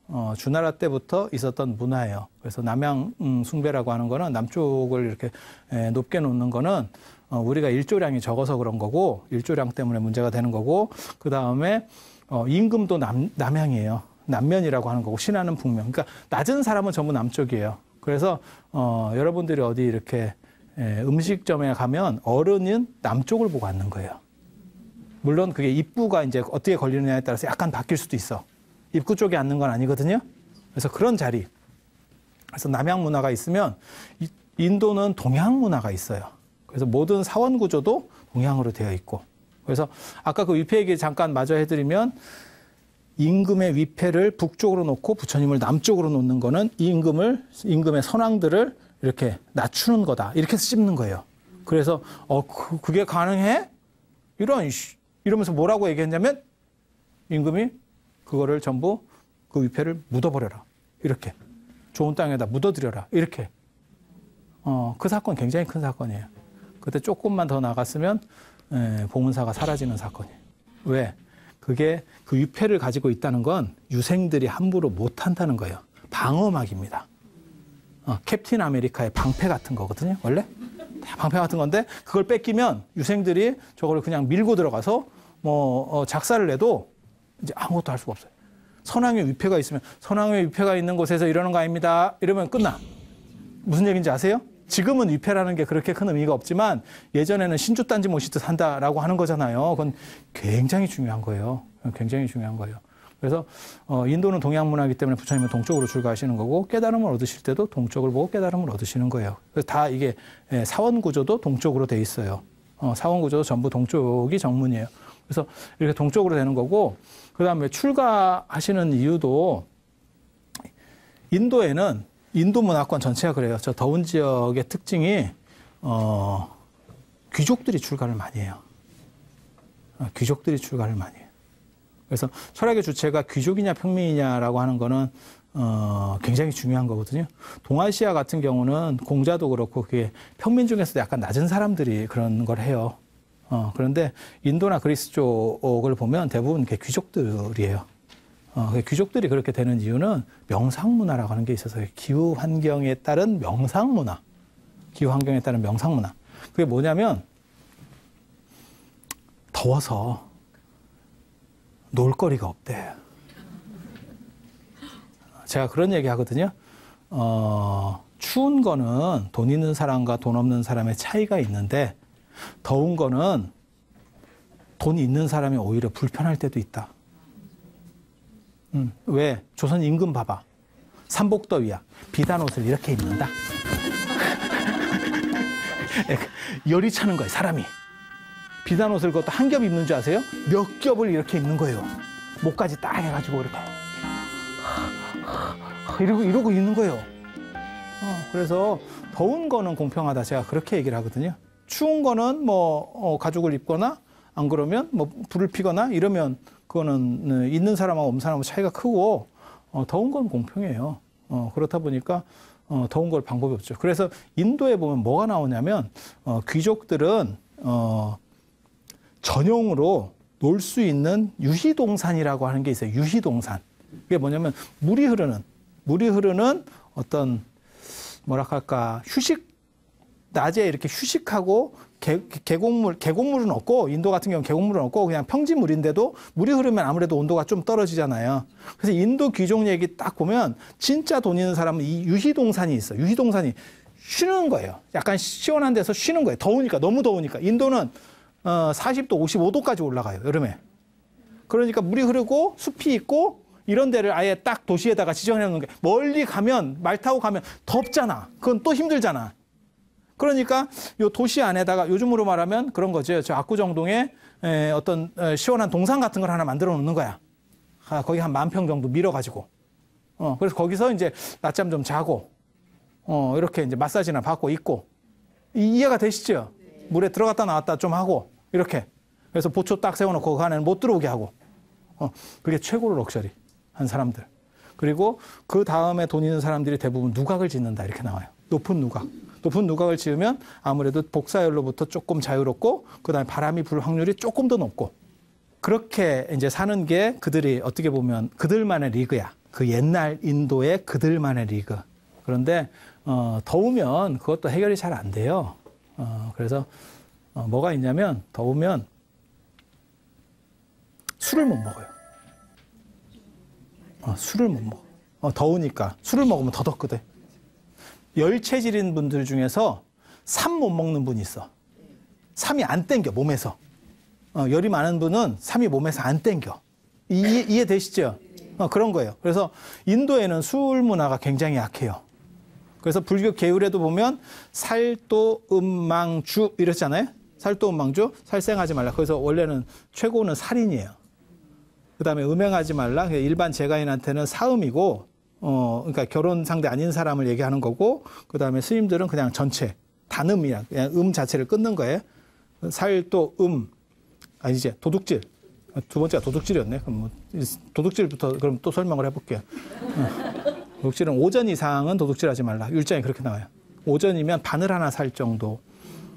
어, 주나라 때부터 있었던 문화예요. 그래서 남양 음, 숭배라고 하는 거는 남쪽을 이렇게 에, 높게 놓는 거는 어, 우리가 일조량이 적어서 그런 거고 일조량 때문에 문제가 되는 거고 그 다음에 어, 임금도 남, 남향이에요. 남면이라고 하는 거고 신하는 북면. 그러니까 낮은 사람은 전부 남쪽이에요. 그래서 어, 여러분들이 어디 이렇게 에, 음식점에 가면 어른은 남쪽을 보고 앉는 거예요. 물론 그게 입구가 이제 어떻게 걸리느냐에 따라서 약간 바뀔 수도 있어. 입구 쪽에 앉는 건 아니거든요. 그래서 그런 자리. 그래서 남양 문화가 있으면 인도는 동양 문화가 있어요. 그래서 모든 사원 구조도 동양으로 되어 있고. 그래서 아까 그 위패 얘기 잠깐 마저 해드리면 임금의 위패를 북쪽으로 놓고 부처님을 남쪽으로 놓는 거는 임금을 임금의 선왕들을 이렇게 낮추는 거다. 이렇게 찝는 거예요. 그래서 어 그, 그게 가능해? 이런 이러면서 뭐라고 얘기했냐면 임금이 그거를 전부 그 위패를 묻어버려라. 이렇게 좋은 땅에다 묻어드려라. 이렇게 어, 그 사건 굉장히 큰 사건이에요. 그때 조금만 더 나갔으면 에, 봉은사가 사라지는 사건이에요. 왜? 그게 그 위패를 가지고 있다는 건 유생들이 함부로 못한다는 거예요. 방어막입니다. 어, 캡틴 아메리카의 방패 같은 거거든요. 원래 다 방패 같은 건데 그걸 뺏기면 유생들이 저걸 그냥 밀고 들어가서 뭐 어, 작사를 내도 이제 아무것도 할 수가 없어요. 선왕의 위패가 있으면 선왕의 위패가 있는 곳에서 이러는 거 아닙니다. 이러면 끝나. 무슨 얘기인지 아세요? 지금은 위패라는 게 그렇게 큰 의미가 없지만 예전에는 신주단지 모시듯 한다라고 하는 거잖아요. 그건 굉장히 중요한 거예요. 굉장히 중요한 거예요. 그래서 어, 인도는 동양 문화이기 때문에 부처님은 동쪽으로 출가하시는 거고 깨달음을 얻으실 때도 동쪽을 보고 깨달음을 얻으시는 거예요. 그래서 다 이게 예, 사원 구조도 동쪽으로 돼 있어요. 어, 사원 구조도 전부 동쪽이 정문이에요. 그래서 이렇게 동쪽으로 되는 거고 그 다음에 출가하시는 이유도 인도에는 인도 문화권 전체가 그래요. 저 더운 지역의 특징이 어, 귀족들이 출가를 많이 해요. 어, 귀족들이 출가를 많이 해요. 그래서 철학의 주체가 귀족이냐 평민이냐라고 하는 거는 어, 굉장히 중요한 거거든요. 동아시아 같은 경우는 공자도 그렇고 그게 평민 중에서도 약간 낮은 사람들이 그런 걸 해요. 어, 그런데 인도나 그리스 쪽을 보면 대부분 귀족들이에요. 어, 그 귀족들이 그렇게 되는 이유는 명상문화라고 하는 게 있어서 기후 환경에 따른 명상문화. 기후 환경에 따른 명상문화. 그게 뭐냐면 더워서 놀거리가 없대. 제가 그런 얘기 하거든요. 어, 추운 거는 돈 있는 사람과 돈 없는 사람의 차이가 있는데 더운 거는 돈 있는 사람이 오히려 불편할 때도 있다. 음, 왜? 조선 임금 봐봐. 삼복더위야. 비단 옷을 이렇게 입는다. (laughs) 열이 차는 거예요, 사람이. 비단 옷을 그것도 한 겹 입는 줄 아세요? 몇 겹을 이렇게 입는 거예요. 목까지 딱 해가지고 이렇게. 이러고 이러고 있는 거예요. 어, 그래서 더운 거는 공평하다 제가 그렇게 얘기를 하거든요. 추운 거는 뭐 어, 가죽을 입거나 안 그러면 뭐 불을 피거나 이러면 그거는 네, 있는 사람하고 없는 사람하고 차이가 크고 어, 더운 건 공평해요. 어, 그렇다 보니까 어, 더운 걸 방법이 없죠. 그래서 인도에 보면 뭐가 나오냐면 어, 귀족들은 어, 전용으로 놀 수 있는 유희동산이라고 하는 게 있어요. 유희동산. 그게 뭐냐면 물이 흐르는 물이 흐르는 어떤 뭐라 할까 휴식 낮에 이렇게 휴식하고 계, 계곡물 계곡물은 없고 인도 같은 경우는 계곡물은 없고 그냥 평지물인데도 물이 흐르면 아무래도 온도가 좀 떨어지잖아요. 그래서 인도 귀족 얘기 딱 보면 진짜 돈 있는 사람은 이 유희동산이 있어. 유희동산이 쉬는 거예요. 약간 시원한 데서 쉬는 거예요. 더우니까 너무 더우니까 인도는 어 40도 55도까지 올라가요 여름에. 그러니까 물이 흐르고 숲이 있고 이런 데를 아예 딱 도시에다가 지정해 놓은 게 멀리 가면 말 타고 가면 덥잖아. 그건 또 힘들잖아. 그러니까 요 도시 안에다가 요즘으로 말하면 그런 거죠. 저 압구정동에 에, 어떤 에, 시원한 동산 같은 걸 하나 만들어 놓는 거야. 아, 거기 한 만 평 정도 밀어가지고. 어, 그래서 거기서 이제 낮잠 좀 자고, 어, 이렇게 이제 마사지나 받고 있고. 이, 이해가 되시죠? 물에 들어갔다 나왔다 좀 하고, 이렇게. 그래서 보초 딱 세워놓고 그 안에는 못 들어오게 하고. 어, 그게 최고로 럭셔리 한 사람들. 그리고 그 다음에 돈 있는 사람들이 대부분 누각을 짓는다 이렇게 나와요. 높은 누각. 높은 누각을 지으면 아무래도 복사열로부터 조금 자유롭고 그다음에 바람이 불 확률이 조금 더 높고 그렇게 이제 사는 게 그들이 어떻게 보면 그들만의 리그야. 그 옛날 인도의 그들만의 리그. 그런데 어, 더우면 그것도 해결이 잘 안 돼요. 어, 그래서 어, 뭐가 있냐면 더우면 술을 못 먹어요. 어, 술을 못 먹어. 어, 더우니까 술을 먹으면 더 덥거든. 열 체질인 분들 중에서 삼 못 먹는 분이 있어. 삼이 안 땡겨 몸에서. 어, 열이 많은 분은 삼이 몸에서 안 땡겨. 이해, 이해되시죠? 어, 그런 거예요. 그래서 인도에는 술 문화가 굉장히 약해요. 그래서 불교 계율에도 보면 살도 음망주 이랬잖아요. 살도 음망주 살생하지 말라. 그래서 원래는 최고는 살인이에요. 그다음에 음행하지 말라. 일반 재가인한테는 사음이고 어, 그러니까 결혼 상대 아닌 사람을 얘기하는 거고, 그 다음에 스님들은 그냥 전체, 단음이야. 그냥 음 자체를 끊는 거예요. 살도 음, 아니, 이제 도둑질. 두 번째가 도둑질이었네. 그럼 뭐, 도둑질부터 그럼 또 설명을 해볼게요. 어. 도둑질은 오전 이상은 도둑질 하지 말라. 율장에 그렇게 나와요. 오전이면 바늘 하나 살 정도.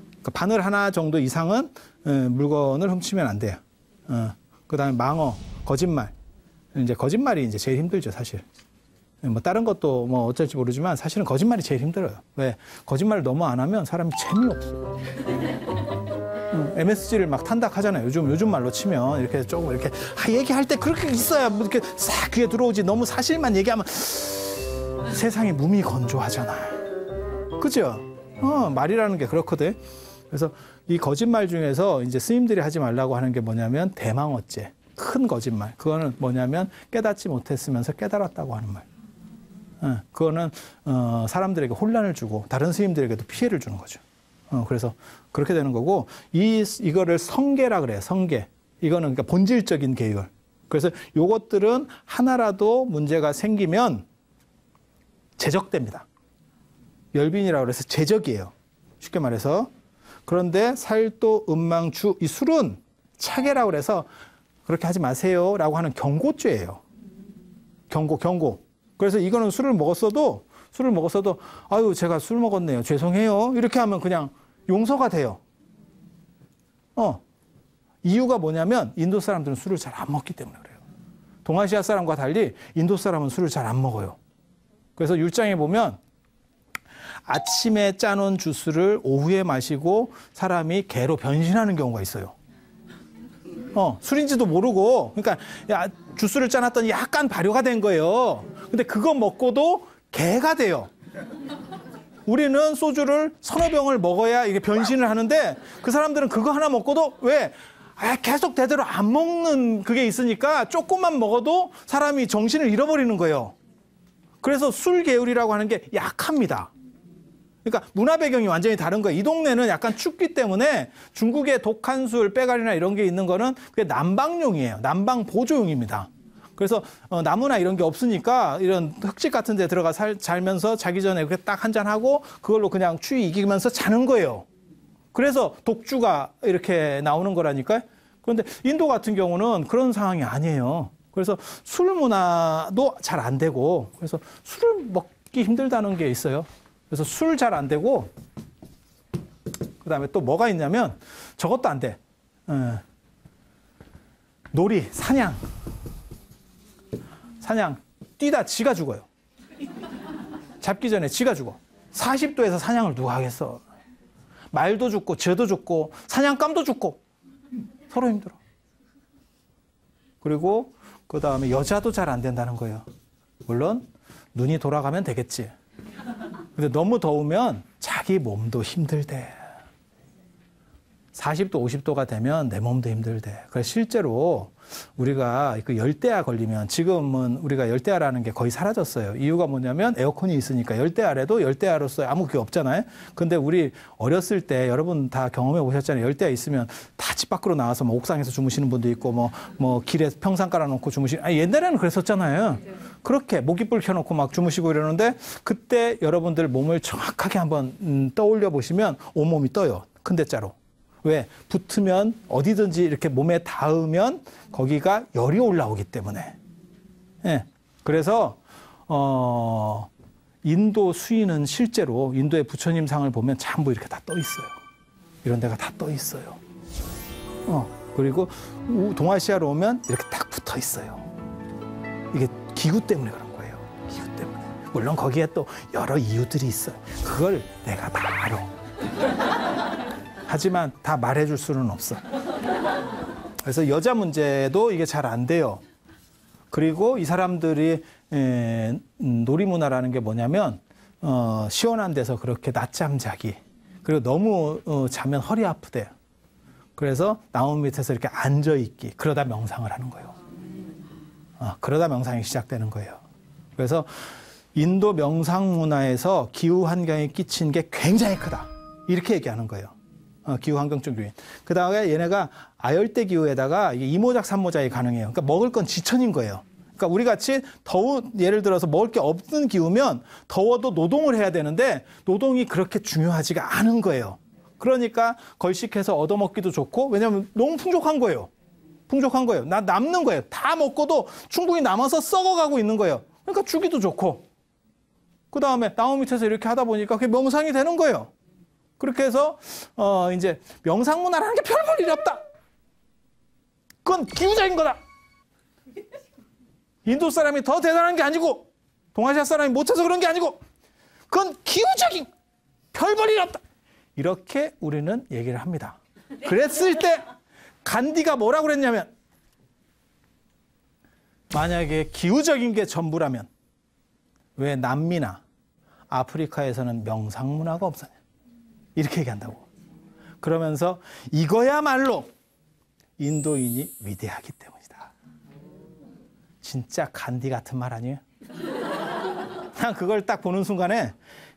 그러니까 바늘 하나 정도 이상은 어, 물건을 훔치면 안 돼요. 어. 그 다음에 망어, 거짓말. 이제 거짓말이 이제 제일 힘들죠, 사실. 뭐 다른 것도 뭐 어쩔지 모르지만 사실은 거짓말이 제일 힘들어요. 왜? 거짓말을 너무 안 하면 사람이 재미없어. MSG를 막 탄닥하잖아요. 요즘 요즘 말로 치면 이렇게 조금 이렇게 아, 얘기할 때 그렇게 있어야 뭐 이렇게 싹 귀에 들어오지. 너무 사실만 얘기하면 세상이 무미 건조하잖아. 그죠? 어, 말이라는 게 그렇거든. 그래서 이 거짓말 중에서 이제 스님들이 하지 말라고 하는 게 뭐냐면 대망어죄. 큰 거짓말. 그거는 뭐냐면 깨닫지 못했으면서 깨달았다고 하는 말. 어, 그거는 어, 사람들에게 혼란을 주고 다른 스님들에게도 피해를 주는 거죠. 어, 그래서 그렇게 되는 거고 이 이거를 성계라 그래요. 성계. 이거는 그러니까 본질적인 계율. 그래서 요것들은 하나라도 문제가 생기면 제적됩니다. 열빈이라고 그래서 제적이에요. 쉽게 말해서. 그런데 살도 음망주 이 술은 차계라고 그래서 그렇게 하지 마세요라고 하는 경고죄예요. 경고 경고. 그래서 이거는 술을 먹었어도 술을 먹었어도 아유 제가 술 먹었네요 죄송해요 이렇게 하면 그냥 용서가 돼요. 어 이유가 뭐냐면 인도 사람들은 술을 잘 안 먹기 때문에 그래요. 동아시아 사람과 달리 인도 사람은 술을 잘 안 먹어요. 그래서 율장에 보면 아침에 짜놓은 주스를 오후에 마시고 사람이 개로 변신하는 경우가 있어요. 어, 술인지도 모르고, 그러니까, 야, 주스를 짜놨더니 약간 발효가 된 거예요. 근데 그거 먹고도 개가 돼요. 우리는 소주를 서너 병을 먹어야 이게 변신을 하는데 그 사람들은 그거 하나 먹고도 왜? 아, 계속 대대로 안 먹는 그게 있으니까 조금만 먹어도 사람이 정신을 잃어버리는 거예요. 그래서 술 계율이라고 하는 게 약합니다. 그러니까 문화 배경이 완전히 다른 거예요. 이 동네는 약간 춥기 때문에 중국의 독한 술, 빼가리나 이런 게 있는 거는 그게 난방용이에요. 난방 보조용입니다. 그래서 어, 나무나 이런 게 없으니까 이런 흙집 같은 데 들어가 살, 살면서 자기 전에 그렇게 딱 한 잔 하고 그걸로 그냥 추위 이기면서 자는 거예요. 그래서 독주가 이렇게 나오는 거라니까요. 그런데 인도 같은 경우는 그런 상황이 아니에요. 그래서 술 문화도 잘 안 되고 그래서 술을 먹기 힘들다는 게 있어요. 그래서 술 잘 안 되고 그다음에 또 뭐가 있냐면 저것도 안 돼. 어. 놀이, 사냥. 사냥 뛰다 지가 죽어요. 잡기 전에 지가 죽어. 40도에서 사냥을 누가 하겠어. 말도 죽고 쟤도 죽고 사냥감도 죽고 서로 힘들어. 그리고 그 다음에 여자도 잘 안 된다는 거예요. 물론 눈이 돌아가면 되겠지. 근데 너무 더우면 자기 몸도 힘들대. 40도, 50도가 되면 내 몸도 힘들대. 그래서 실제로 우리가 그 열대야 걸리면 지금은 우리가 열대야라는 게 거의 사라졌어요. 이유가 뭐냐면 에어컨이 있으니까 열대야래도 열대야로서 아무 게 없잖아요. 근데 우리 어렸을 때 여러분 다 경험해 보셨잖아요. 열대야 있으면 다 집 밖으로 나와서 뭐 옥상에서 주무시는 분도 있고 뭐, 뭐 길에 평상 깔아놓고 주무시는, 아니 옛날에는 그랬었잖아요. 그렇게 모기불 켜놓고 막 주무시고 이러는데 그때 여러분들 몸을 정확하게 한번 음, 떠올려 보시면 온몸이 떠요. 큰 대자로. 왜? 붙으면 어디든지 이렇게 몸에 닿으면 거기가 열이 올라오기 때문에. 예. 그래서, 어, 인도 수인은 실제로 인도의 부처님 상을 보면 전부 이렇게 다 떠 있어요. 이런 데가 다 떠 있어요. 어, 그리고 동아시아로 오면 이렇게 딱 붙어 있어요. 이게 기후 때문에 그런 거예요. 기후 때문에. 물론 거기에 또 여러 이유들이 있어요. 그걸 내가 다 알아. 하지만 다 말해줄 수는 없어. 그래서 여자 문제도 이게 잘 안 돼요. 그리고 이 사람들이 놀이 문화라는 게 뭐냐면 어, 시원한 데서 그렇게 낮잠 자기 그리고 너무 어, 자면 허리 아프대요. 그래서 나무 밑에서 이렇게 앉아 있기 그러다 명상을 하는 거예요. 어, 그러다 명상이 시작되는 거예요. 그래서 인도 명상 문화에서 기후 환경에 끼친 게 굉장히 크다. 이렇게 얘기하는 거예요. 어, 기후 환경적 요인. 그 다음에 얘네가 아열대 기후에다가 이모작 삼모작이 가능해요. 그러니까 먹을 건 지천인 거예요. 그러니까 우리 같이 더우 예를 들어서 먹을 게 없는 기후면 더워도 노동을 해야 되는데 노동이 그렇게 중요하지가 않은 거예요. 그러니까 걸식해서 얻어먹기도 좋고 왜냐하면 너무 풍족한 거예요. 풍족한 거예요. 나 남는 거예요. 다 먹고도 충분히 남아서 썩어가고 있는 거예요. 그러니까 주기도 좋고. 그 다음에 나무 밑에서 이렇게 하다 보니까 그게 명상이 되는 거예요. 그렇게 해서 어 이제 명상 문화라는 게 별볼 일이 없다. 그건 기후적인 거다. 인도 사람이 더 대단한 게 아니고 동아시아 사람이 못해서 그런 게 아니고 그건 기후적인 별볼 일이 없다. 이렇게 우리는 얘기를 합니다. 그랬을 때 간디가 뭐라고 그랬냐면 만약에 기후적인 게 전부라면 왜 남미나 아프리카에서는 명상 문화가 없었냐? 이렇게 얘기한다고. 그러면서 이거야말로 인도인이 위대하기 때문이다. 진짜 간디 같은 말 아니에요? 난 그걸 딱 보는 순간에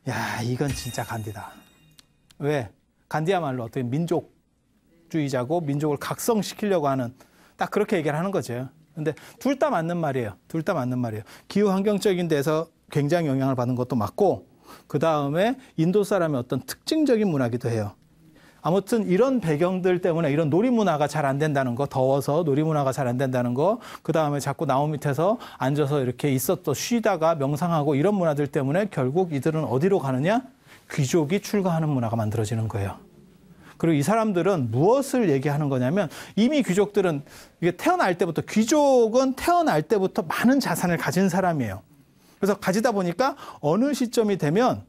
야 이건 진짜 간디다. 왜? 간디야말로 어떻게 민족주의자고 민족을 각성시키려고 하는 딱 그렇게 얘기를 하는 거죠. 근데 둘 다 맞는 말이에요. 둘 다 맞는 말이에요. 기후 환경적인 데서 굉장히 영향을 받는 것도 맞고 그 다음에 인도 사람의 어떤 특징적인 문화기도 해요. 아무튼 이런 배경들 때문에 이런 놀이 문화가 잘 안 된다는 거, 더워서 놀이 문화가 잘 안 된다는 거, 그 다음에 자꾸 나무 밑에서 앉아서 이렇게 있었던 쉬다가 명상하고 이런 문화들 때문에 결국 이들은 어디로 가느냐? 귀족이 출가하는 문화가 만들어지는 거예요. 그리고 이 사람들은 무엇을 얘기하는 거냐면 이미 귀족들은 이게 태어날 때부터 귀족은 태어날 때부터 많은 자산을 가진 사람이에요. 그래서 가지다 보니까 어느 시점이 되면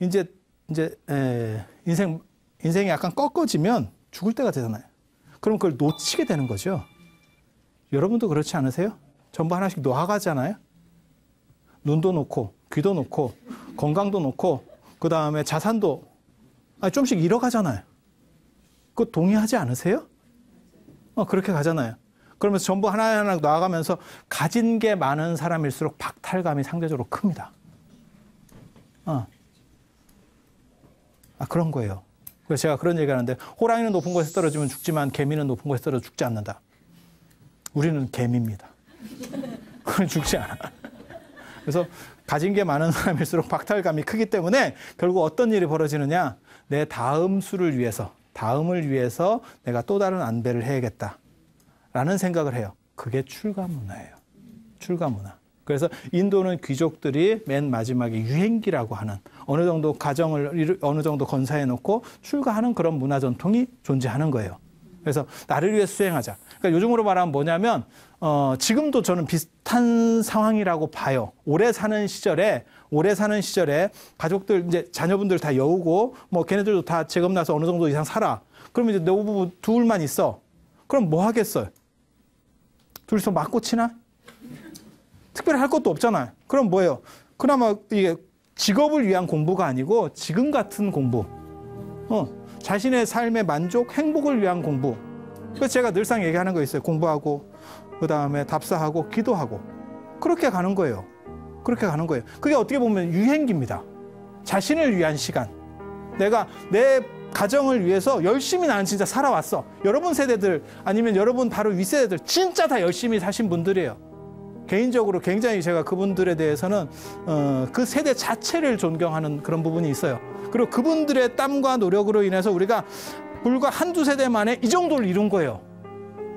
이제 이제 에, 인생 인생이 약간 꺾어지면 죽을 때가 되잖아요. 그럼 그걸 놓치게 되는 거죠. 여러분도 그렇지 않으세요? 전부 하나씩 놓아가잖아요. 눈도 놓고 귀도 놓고 건강도 놓고 그 다음에 자산도 아니, 좀씩 잃어가잖아요. 그거 동의하지 않으세요? 어, 그렇게 가잖아요. 그러면서 전부 하나하나 나아가면서 가진 게 많은 사람일수록 박탈감이 상대적으로 큽니다. 어. 아, 그런 거예요. 그래서 제가 그런 얘기 하는데, 호랑이는 높은 곳에 떨어지면 죽지만 개미는 높은 곳에 떨어져 죽지 않는다. 우리는 개미입니다. (laughs) 죽지 않아. 그래서 가진 게 많은 사람일수록 박탈감이 크기 때문에 결국 어떤 일이 벌어지느냐? 내 다음 수를 위해서, 다음을 위해서 내가 또 다른 안배를 해야겠다. 라는 생각을 해요. 그게 출가 문화예요. 출가 문화. 그래서 인도는 귀족들이 맨 마지막에 유행기라고 하는 어느 정도 가정을 어느 정도 건사해 놓고 출가하는 그런 문화 전통이 존재하는 거예요. 그래서 나를 위해 수행하자. 그러니까 요즘으로 말하면 뭐냐면 어, 지금도 저는 비슷한 상황이라고 봐요. 오래 사는 시절에 오래 사는 시절에 가족들 이제 자녀분들 다 여우고 뭐 걔네들도 다 재검 나서 어느 정도 이상 살아. 그러면 이제 노부부 둘만 있어. 그럼 뭐 하겠어요? 둘이서 맞고 치나? 특별히 할 것도 없잖아요. 그럼 뭐예요? 그나마 이게 직업을 위한 공부가 아니고 지금 같은 공부. 어, 자신의 삶의 만족, 행복을 위한 공부. 그래서 제가 늘상 얘기하는 거 있어요. 공부하고, 그 다음에 답사하고, 기도하고. 그렇게 가는 거예요. 그렇게 가는 거예요. 그게 어떻게 보면 유행기입니다. 자신을 위한 시간. 내가 내 가정을 위해서 열심히 나는 진짜 살아왔어. 여러분 세대들 아니면 여러분 바로 윗세대들 진짜 다 열심히 사신 분들이에요. 개인적으로 굉장히 제가 그분들에 대해서는 어, 그 세대 자체를 존경하는 그런 부분이 있어요. 그리고 그분들의 땀과 노력으로 인해서 우리가 불과 한두 세대 만에 이 정도를 이룬 거예요.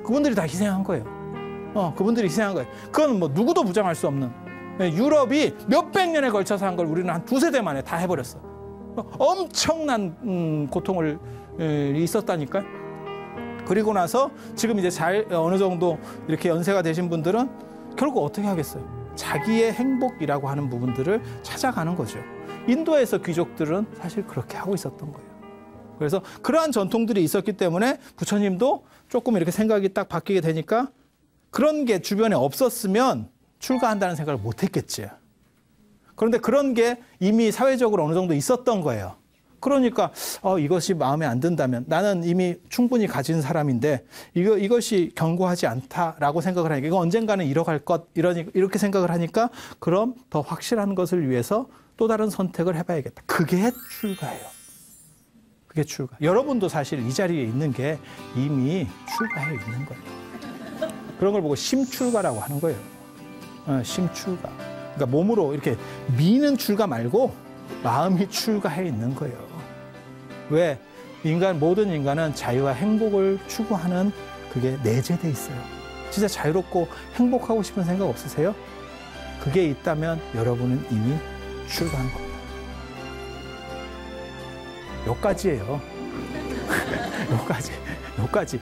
그분들이 다 희생한 거예요. 어, 그분들이 희생한 거예요. 그건 뭐 누구도 부정할 수 없는. 네, 유럽이 몇백 년에 걸쳐서 한 걸 우리는 한 두세 대 만에 다 해버렸어. 어, 엄청난 음, 고통을 에, 있었다니까. 그리고 나서 지금 이제 잘 어느 정도 이렇게 연세가 되신 분들은 결국 어떻게 하겠어요? 자기의 행복이라고 하는 부분들을 찾아가는 거죠. 인도에서 귀족들은 사실 그렇게 하고 있었던 거예요. 그래서 그러한 전통들이 있었기 때문에 부처님도 조금 이렇게 생각이 딱 바뀌게 되니까 그런 게 주변에 없었으면 출가한다는 생각을 못 했겠지. 그런데 그런 게 이미 사회적으로 어느 정도 있었던 거예요. 그러니까 어, 이것이 마음에 안 든다면 나는 이미 충분히 가진 사람인데 이거 이것이 견고하지 않다라고 생각을 하니까 이거 언젠가는 잃어갈 것 이러니 이렇게 생각을 하니까 그럼 더 확실한 것을 위해서 또 다른 선택을 해봐야겠다. 그게 출가예요. 그게 출가. 여러분도 사실 이 자리에 있는 게 이미 출가해 있는 거예요. 그런 걸 보고 심출가라고 하는 거예요. 어, 심출가. 그러니까 몸으로 이렇게 미는 출가 말고 마음이 출가해 있는 거예요. 왜? 인간, 모든 인간은 자유와 행복을 추구하는 그게 내재돼 있어요. 진짜 자유롭고 행복하고 싶은 생각 없으세요? 그게 있다면 여러분은 이미 출가한 겁니다. 여기까지예요. 여기까지, (laughs) 여기까지.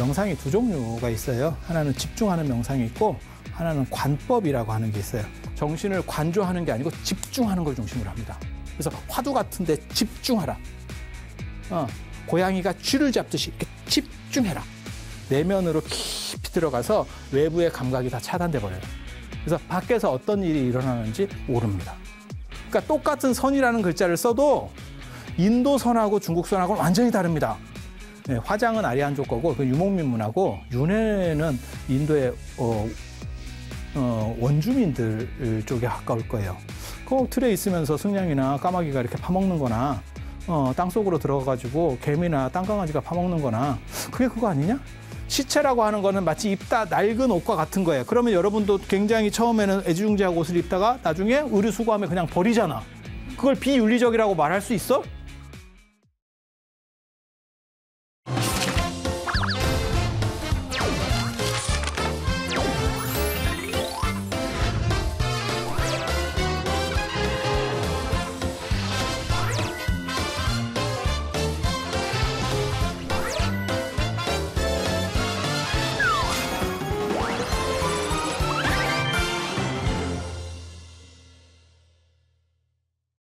명상이 두 종류가 있어요. 하나는 집중하는 명상이 있고 하나는 관법이라고 하는 게 있어요. 정신을 관조하는 게 아니고 집중하는 걸 중심으로 합니다. 그래서 화두 같은데 집중하라. 어, 고양이가 쥐를 잡듯이 이렇게 집중해라. 내면으로 깊이 들어가서 외부의 감각이 다 차단돼 버려요. 그래서 밖에서 어떤 일이 일어나는지 모릅니다. 그러니까 똑같은 선이라는 글자를 써도 인도 선하고 중국 선하고는 완전히 다릅니다. 네, 화장은 아리안족 거고 그 유목민 문화고 윤회는 인도의 어, 어, 원주민들 쪽에 가까울 거예요. 그 틀에 있으면서 승냥이나 까마귀가 이렇게 파먹는 거나 어, 땅 속으로 들어가가지고 개미나 땅강아지가 파먹는 거나 그게 그거 아니냐? 시체라고 하는 거는 마치 입다 낡은 옷과 같은 거예요. 그러면 여러분도 굉장히 처음에는 애지중지하고 옷을 입다가 나중에 의류 수거하면 그냥 버리잖아. 그걸 비윤리적이라고 말할 수 있어?